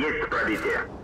Есть пробитие.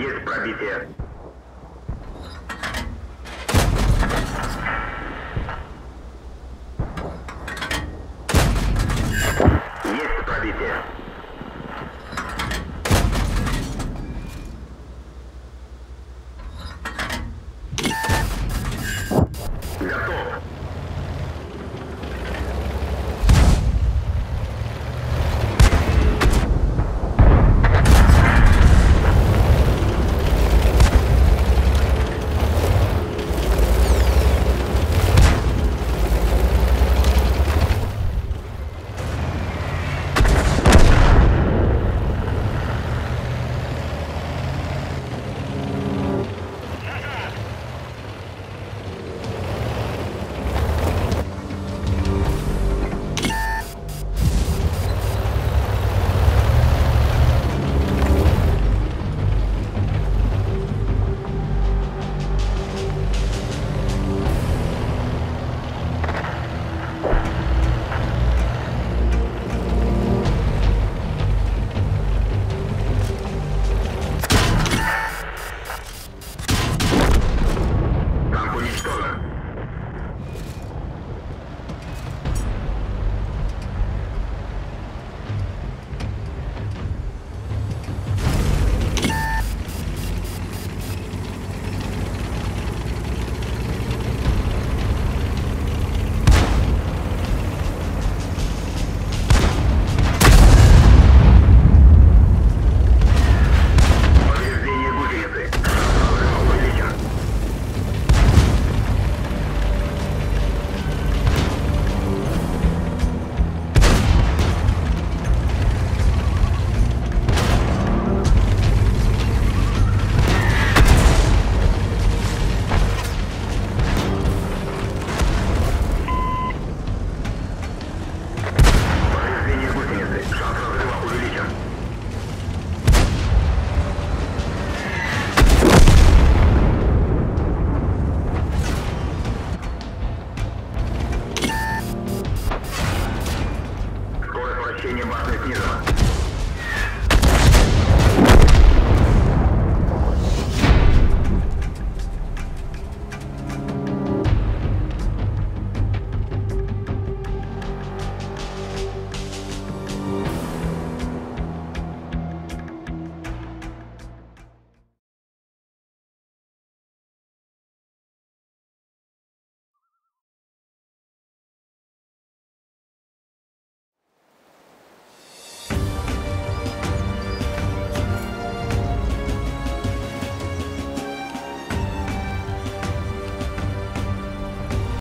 Есть пробитие.